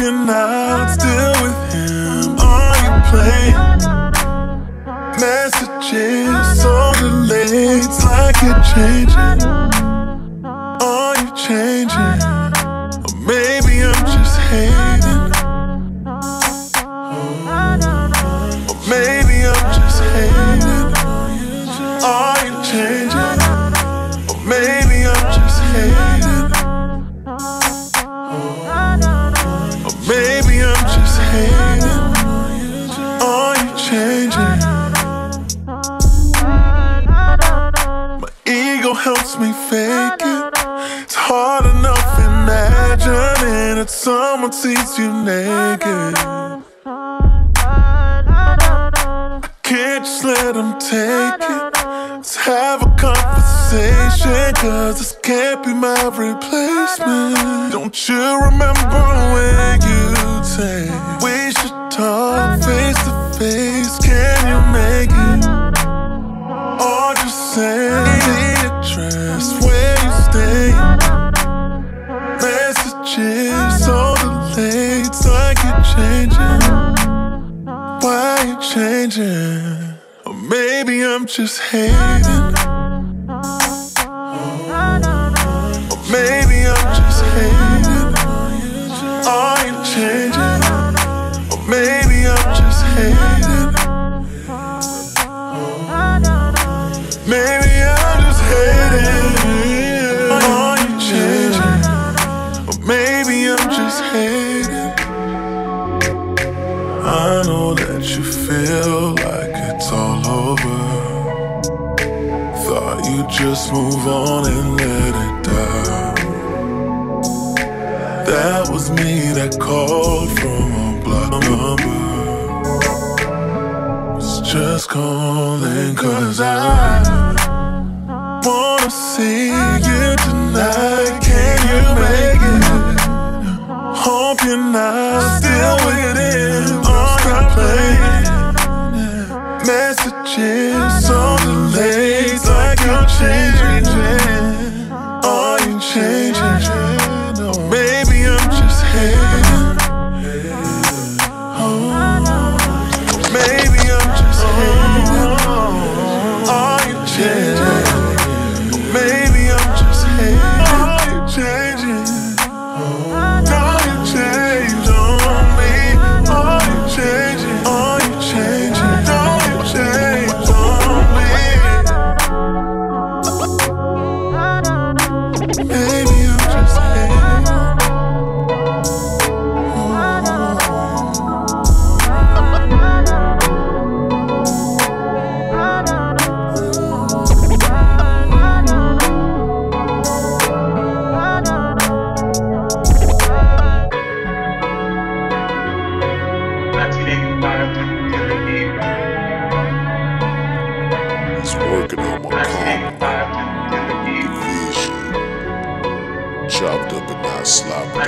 him out, still with him. Are you playing? Messages on delayed? lanes, like you're changing. Are you changing? Or maybe I'm just hating. Or maybe I'm just hating. Fake it. It's hard enough imagining that someone sees you naked. Can't just let them take it. Let's have a conversation, cause this can't be my replacement. Don't you remember when you say we should talk face to face? Can you make it? Or just send changing? Or maybe I'm just hating. That you feel like it's all over. Thought you'd just move on and let it die. That was me that called from a block number. Was just calling cause I wanna see you tonight. Can you make it? Hope you're not He's working on my karma, division, chopped up and not slopped up.